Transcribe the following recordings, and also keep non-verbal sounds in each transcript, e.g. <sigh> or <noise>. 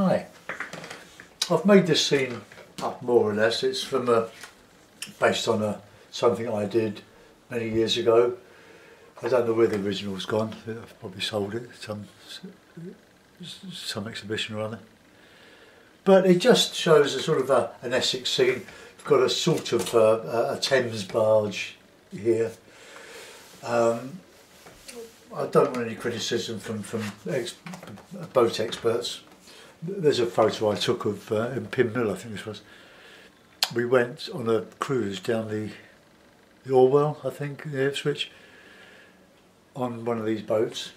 Hi. I've made this scene up more or less. It's from a based on a something I did many years ago. I don't know where the original's gone. I've probably sold it some some exhibition or other. But it just shows a sort of a, an Essex scene. You've got a sort of uh, a Thames barge here. Um, I don't want any criticism from from ex boat experts. There's a photo I took of uh, in Pin I think this was. We went on a cruise down the, the Orwell, I think, the Ipswich, on one of these boats.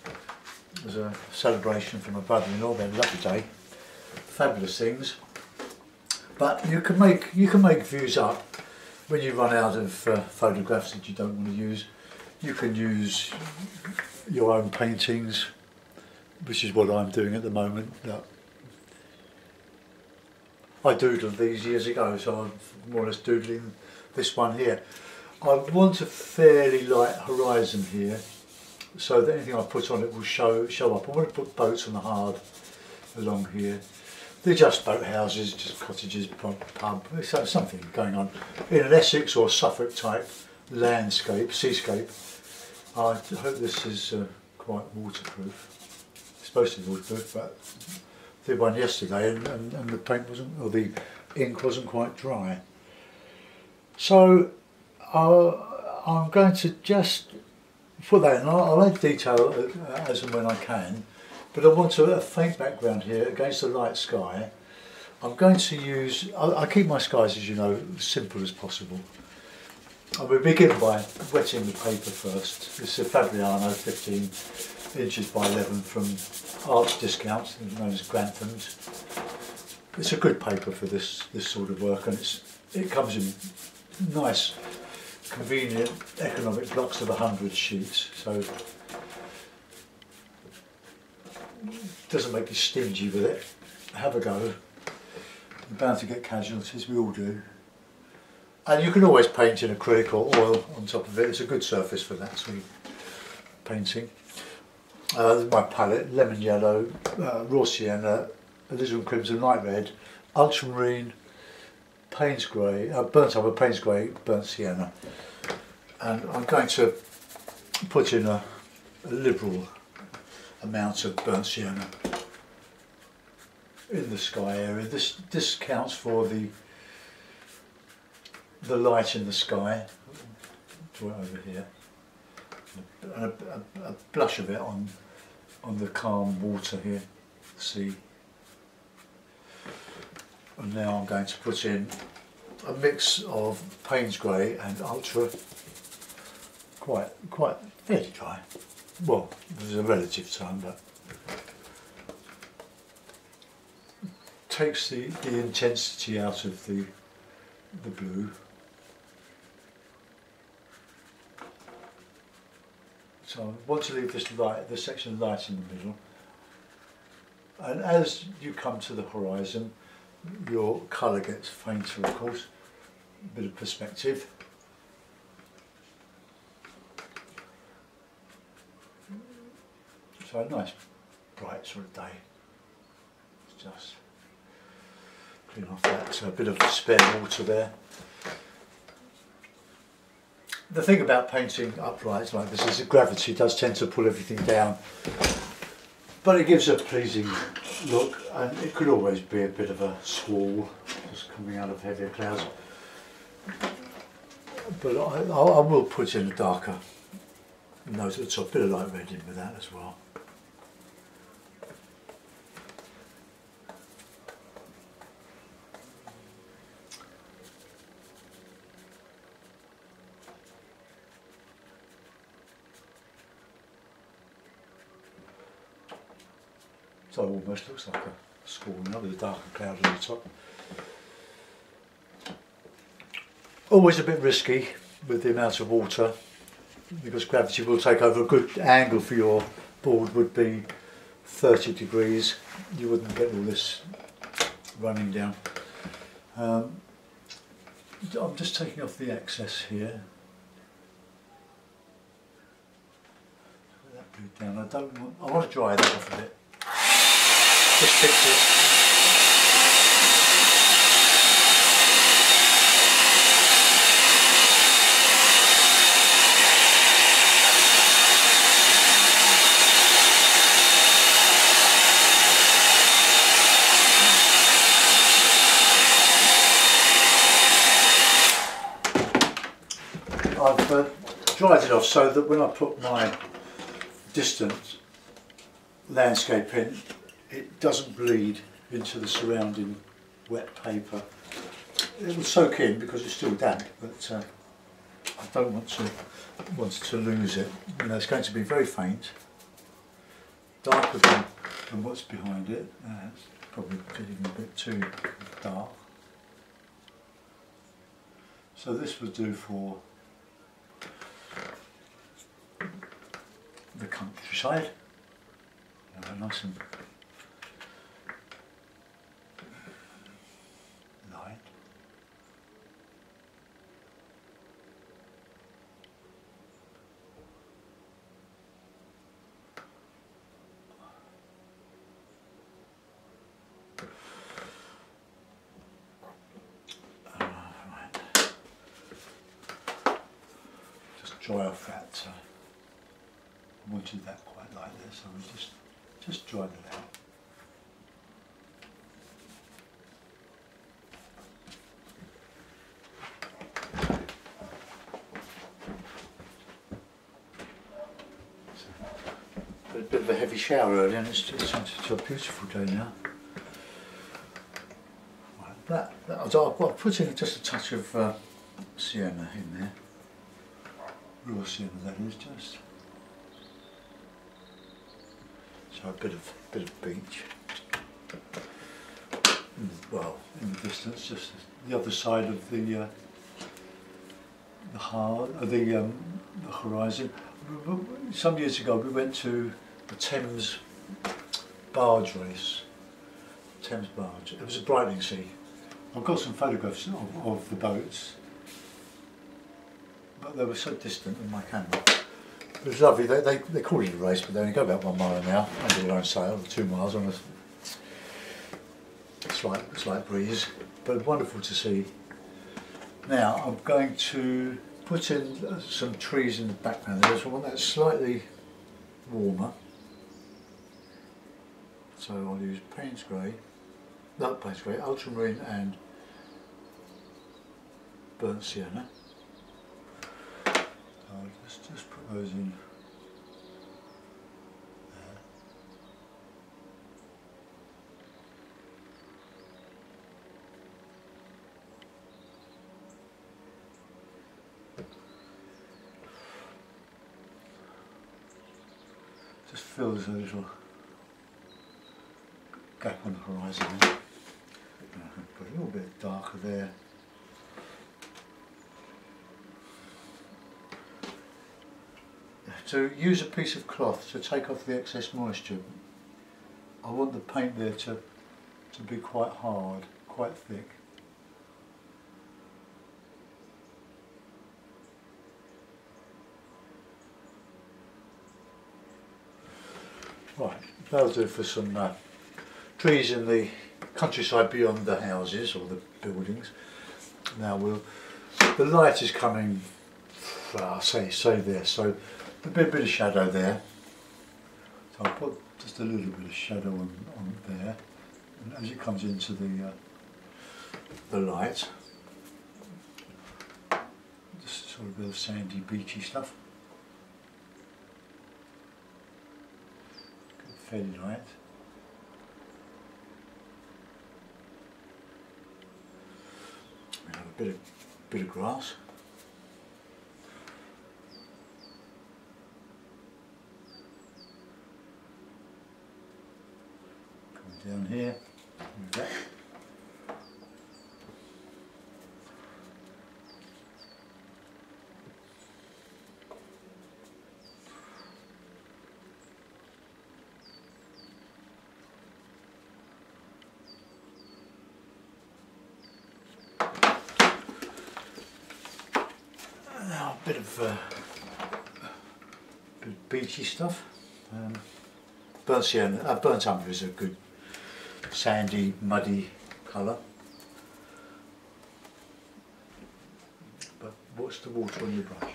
It was a celebration for my brother-in-law. We had a lovely day, fabulous things. But you can make you can make views up when you run out of uh, photographs that you don't want to use. You can use your own paintings, which is what I'm doing at the moment. I doodled these years ago, so I'm more or less doodling this one here. I want a fairly light horizon here, so that anything I put on it will show show up. I want to put boats on the hard along here. They're just boat houses, just cottages, pub, something going on. In an Essex or Suffolk type landscape, seascape, I hope this is uh, quite waterproof. It's supposed to be waterproof, but did one yesterday and, and, and the paint wasn't, or the ink wasn't quite dry. So uh, I'm going to just put that in. I'll, I'll add detail as and when I can, but I want a, a faint background here against the light sky. I'm going to use, I, I keep my skies as you know as simple as possible. I will begin by wetting the paper first. This is a Fabriano 15 inches by 11 from Arts Discounts, known as Granthams. It's a good paper for this this sort of work, and it's it comes in nice, convenient, economic blocks of 100 sheets, so it doesn't make you stingy with it. Have a go. You're bound to get casualties, we all do. And you can always paint in acrylic or oil on top of it. It's a good surface for that sort of painting. Uh, this is my palette, lemon yellow, uh, raw sienna, alizarin crimson, light red, ultramarine, Payne's grey, uh, burnt umber, Payne's grey, burnt sienna. And I'm going to put in a, a liberal amount of burnt sienna in the sky area. This this counts for the the light in the sky. Draw it over here. And a, a, a blush of it on on the calm water here, see. And now I'm going to put in a mix of Payne's Grey and Ultra, quite, quite fairly dry. Well, there's a relative time, but takes the, the intensity out of the, the blue. So I want to leave this light, this section of light in the middle. And as you come to the horizon, your colour gets fainter of course, a bit of perspective. So a nice bright sort of day. Just clean off that, so a bit of spare water there the thing about painting uprights like this is that gravity does tend to pull everything down but it gives a pleasing look and it could always be a bit of a squall just coming out of heavier clouds. But I, I will put in a darker note at the top, a bit of light red in with that as well So it almost looks like a squall now with a darker cloud on the top. Always a bit risky with the amount of water because gravity will take over a good angle for your board would be 30 degrees. You wouldn't get all this running down. Um, I'm just taking off the excess here. That down. I don't want I want to dry that off a bit just fix it. I've uh, dried it off so that when I put my distant landscape in it doesn't bleed into the surrounding wet paper. It will soak in because it's still damp, but uh, I don't want to want to lose it. You know, it's going to be very faint, darker than, than what's behind it. Uh, it's probably getting a bit too dark. So this would do for the countryside. Nice and light. Uh, right. Just dry off that. Uh, I wanted that quite like this, so we just just dried it out. So, a bit of a heavy shower earlier and it's, it's into a beautiful day now. Right, that, that I'll, I'll put in just a touch of uh, sienna in there. Raw sienna that is just. So a bit of bit of beach. The- well, in the distance, just the other side of the uh, the har- uh, the um, the horizon. Some years ago, we went to the Thames barge race. Thames barge. It was a Brightlingsea. I've got some photographs of, of the boats, but they were so distant in my camera. It was lovely. They, they, they call it a race, but they only go about one mile an hour under their own sail, two miles on a slight, slight breeze. But wonderful to see. Now I'm going to put in some trees in the background there. So I want that slightly warmer. So I'll use Payne's Grey, not Payne's Grey, Ultramarine and Burnt Sienna. I'll just, just in there. Just fills a little gap on the horizon. Uh, Put a little bit darker there. To use a piece of cloth to take off the excess moisture. I want the paint there to, to be quite hard, quite thick. Right, that'll do for some uh, trees in the countryside beyond the houses or the buildings. Now we'll, the light is coming, uh, say, say there, so a bit, bit of shadow there. So I'll put just a little bit of shadow on, on there, and as it comes into the uh, the light, just sort of a bit of sandy, beachy stuff. Fairly light. A bit of bit of grass. Coming down here. that. Now a bit of uh, bit of beachy stuff. Um, burnt sienna, uh, burnt umber is a good sandy, muddy colour. But what's the water on your brush?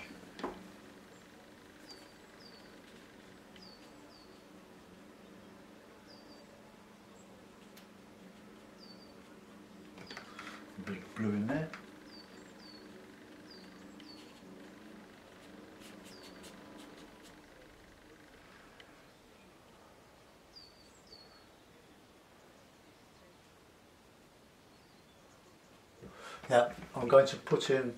A bit of blue in there. Now I'm going to put in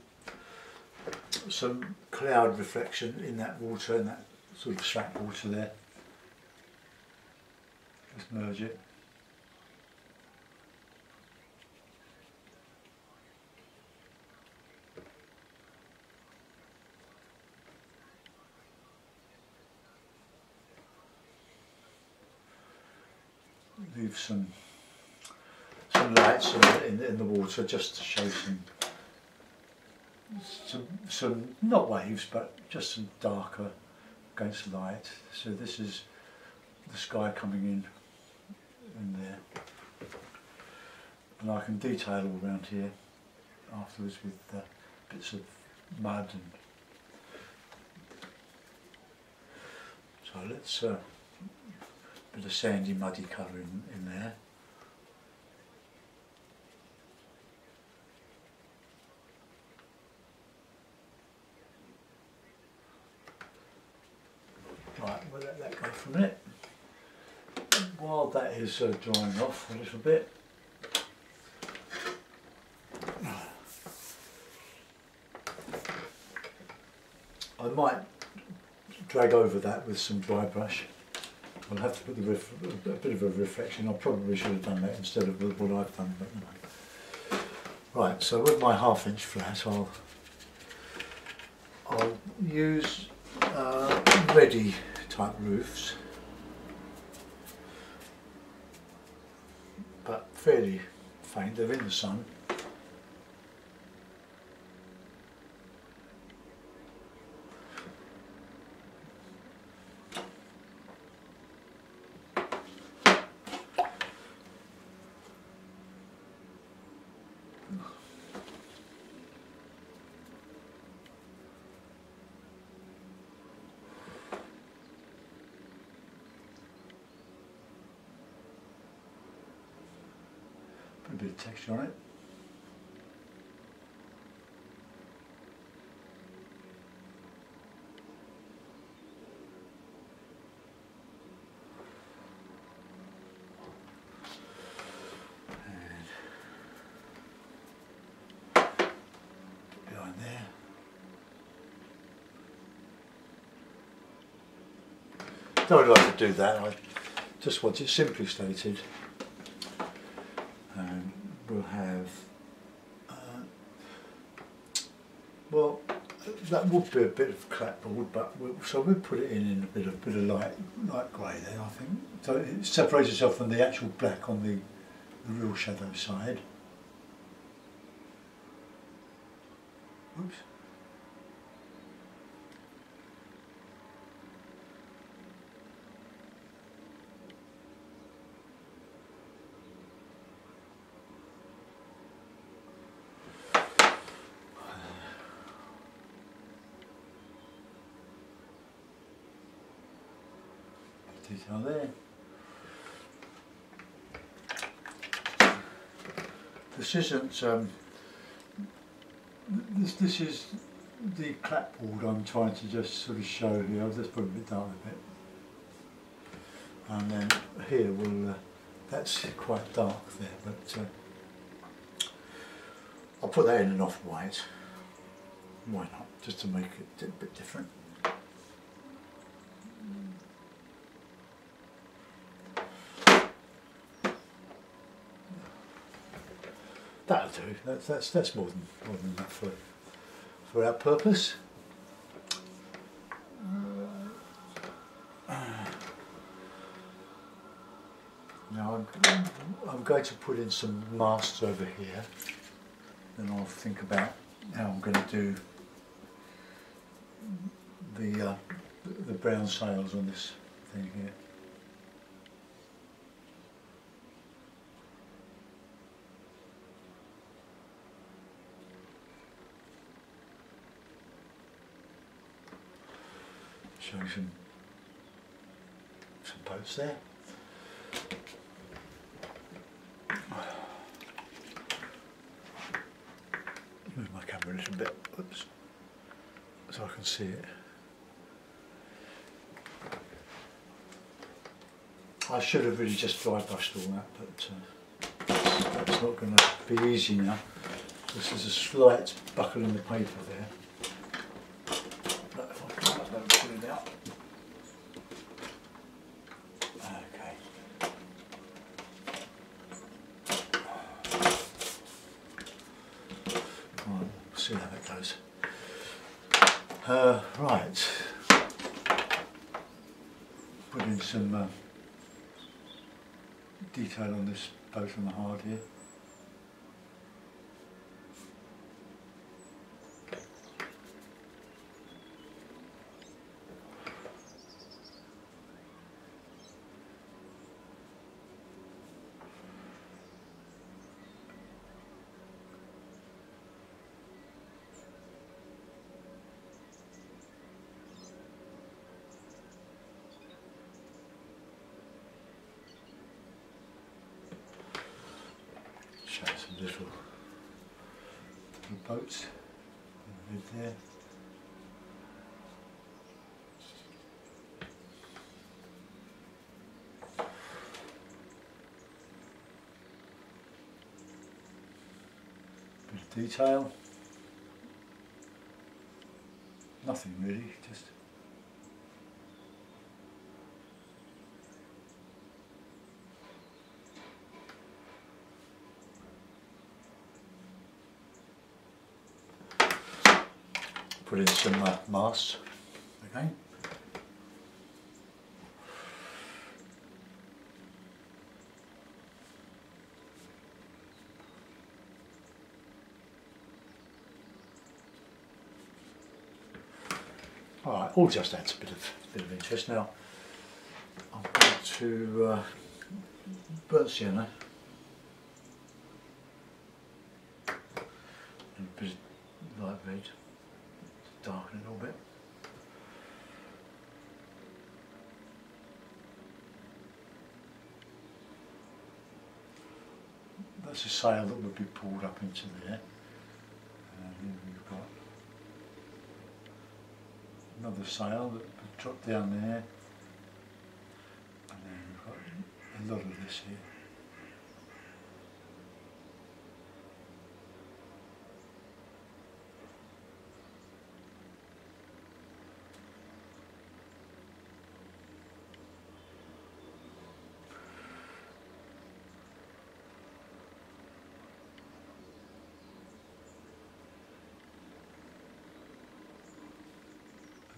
some cloud reflection in that water, in that sort of slack water there. Just merge it. leave some some lights in the, in the water just to show some some some not waves but just some darker against light. So this is the sky coming in in there. And I can detail all around here afterwards with uh, bits of mud and so let's uh, bit of sandy muddy colour in, in there. Right, we'll let that go for a minute. While that is uh, drying off a little bit, I might drag over that with some dry brush. I'll have to put a bit of a reflection. I probably should have done that instead of what I've done, but. Right, so with my half inch flat, I'll I'll use uh, ready type roofs, but fairly fine, They're in the sun. Bit of texture on it. There. Don't like to do that. I just want it simply stated. And we'll have, uh, well, that would be a bit of clapboard, but we'll, so we'll put it in in a bit of bit of light light grey there, I think. So it separates itself from the actual black on the, the real shadow side. Oops. There. This isn't, um, this, this is the clapboard I'm trying to just sort of show here. I'll just put it down a bit. And then here we'll, uh, that's quite dark there, but uh, I'll put that in an off-white. Why not? Just to make it a bit different. That'll do. That's that's that's more than more than enough for for our purpose. Now I'm I'm going to put in some masks over here. Then I'll think about how I'm going to do the uh, the brown sails on this thing here. Some some boats there. Move my camera a little bit, oops, so I can see it. I should have really just dry brushed all that, but uh, that's not going to be easy now. This is a slight buckle in the paper there. But if I can I don't pull it out. Okay. Right, see how that goes. Uh, right. Put in some uh, detail on this both on the hard here. Show some little, little boats there. Bit of detail. Nothing really, just put in some uh, masts again. Alright, all just adds a bit of bit of interest now. I'm going to uh, burnt sienna and a bit of light red darken a little bit. That's a sail that would be pulled up into there. And then um, we've got another sail that would drop down there. And then we've got a lot of this here.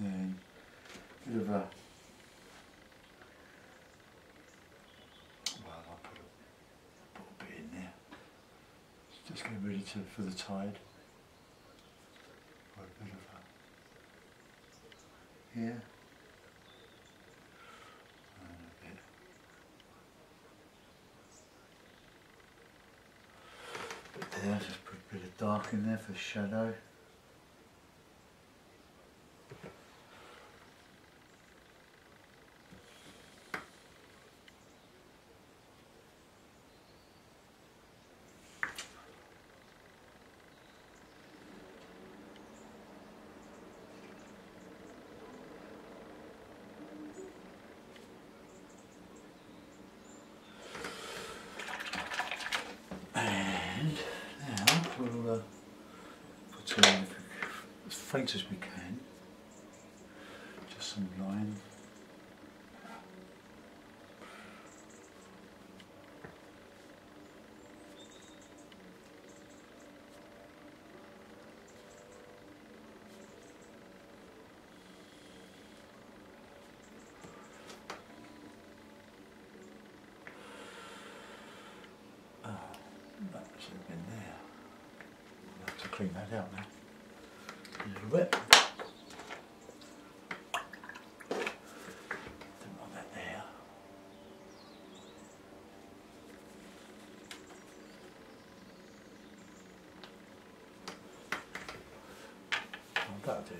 then bit of a well I'll put a, put a bit in there. Just getting ready to for the tide. Put a bit of a there just put a bit of dark in there for shadow And now we'll uh, put in faint as we can, just some line. Ah, that should have been there. I'll have to clean that out now. Little bit. Don't want that there. Oh, that'll do.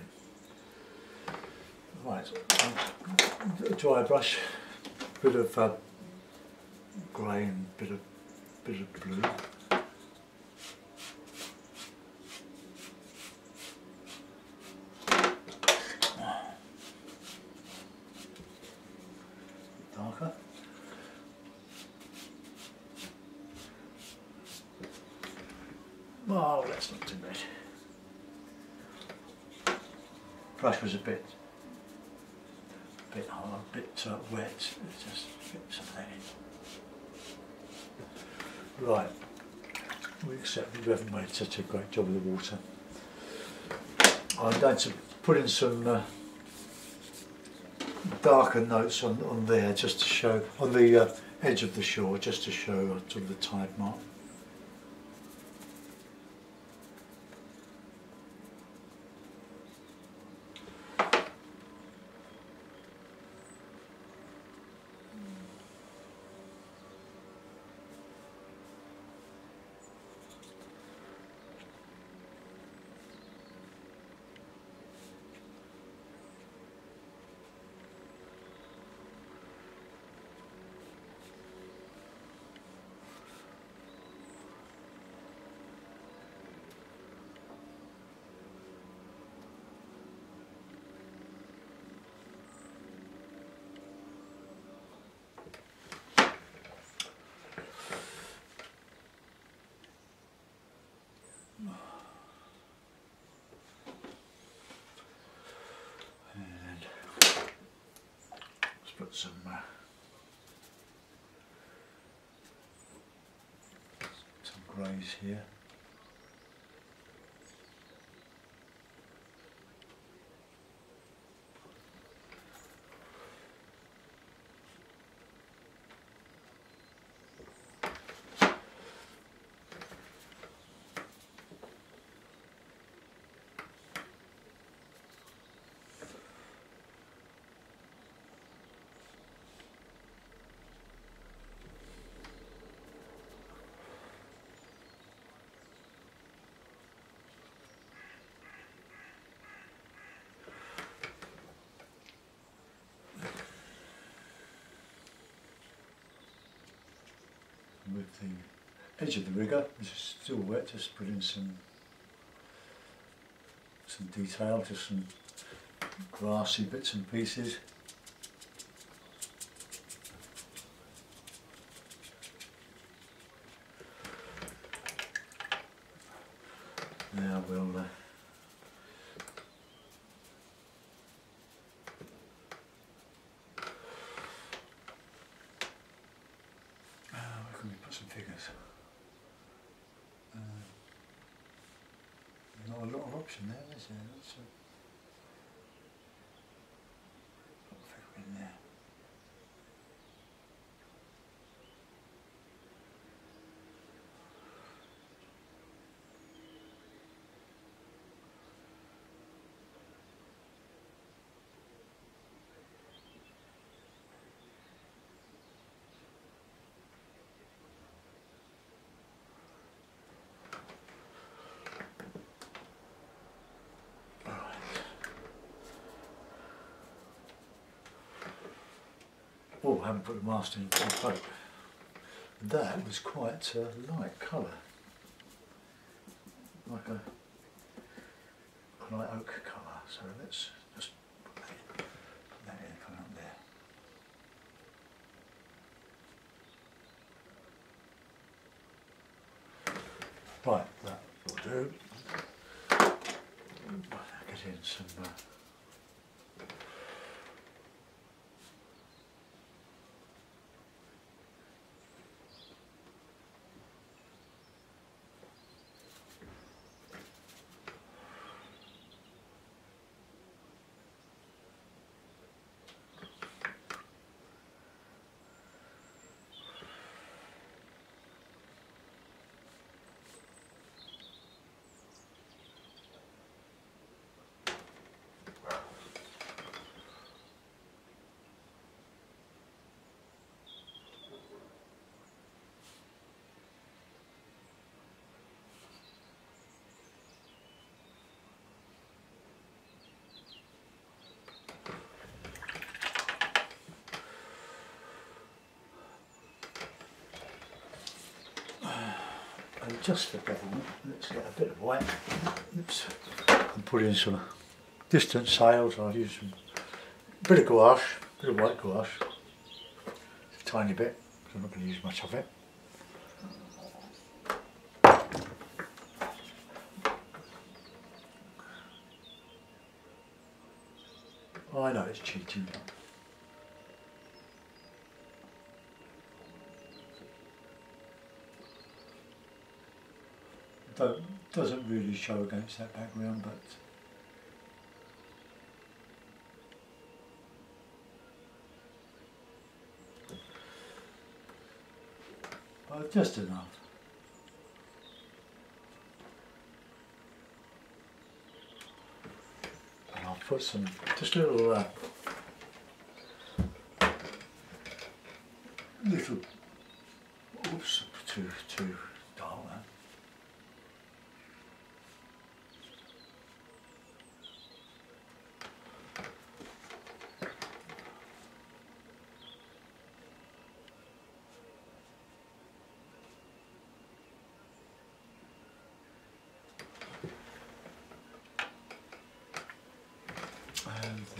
Right, um, dry brush, bit of uh, grey and bit of bit of blue. Oh, that's not too bad. Brush was a bit, a bit hard, a bit uh, wet. Let's just get some of that in. Right. We accept we haven't made such a great job of the water. I'm going to put in some uh, darker notes on, on there just to show, on the uh, edge of the shore, just to show sort of the tide mark. Put some uh, some greys here. With the edge of the rigger, which is still wet, just put in some some detail, just some grassy bits and pieces. Now we'll uh, Uh, where can we put? Uh, not a lot of option there, is there? Oh, I haven't put the master in the boat. That was quite a light colour. Like a light oak colour. So let's just put that in, put that in up there. Right, that will do. Get in some uh, And just for government, let's get a bit of white. Oops. And put in some distant sails. I'll use some bit of gouache, bit of white gouache, a tiny bit. 'cause I'm not going to use much of it. I know it's cheating. Don't, doesn't really show against that background, but but just enough. And I'll put some, just a little, uh, little, oops, too, too dark that.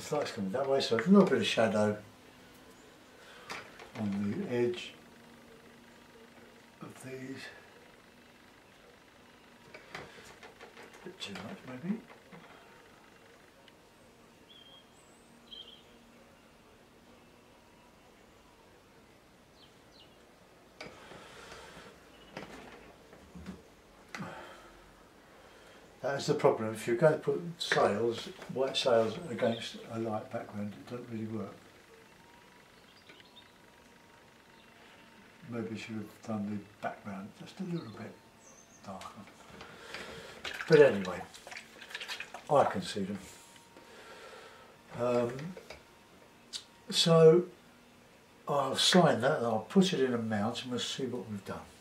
The light's coming that way, so a little bit of shadow on the edge of these. A bit too much maybe. That's the problem. If you're going to put sails, white sails against a light background, it doesn't really work. Maybe I should have done the background just a little bit darker. But anyway, I can see them. Um, so I'll sign that and I'll put it in a mount and we'll see what we've done.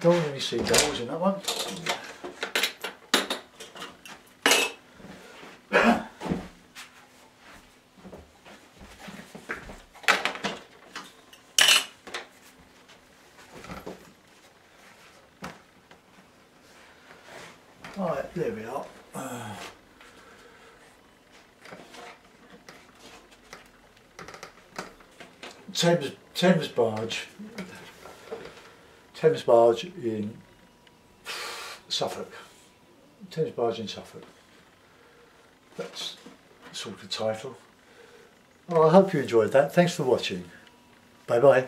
Don't really see doubles in that one. <coughs> Right, there we are. Uh, Thames, Thames barge. Thames barge in Suffolk. Thames barge in Suffolk. That's sort of title. Well, I hope you enjoyed that. Thanks for watching. Bye bye.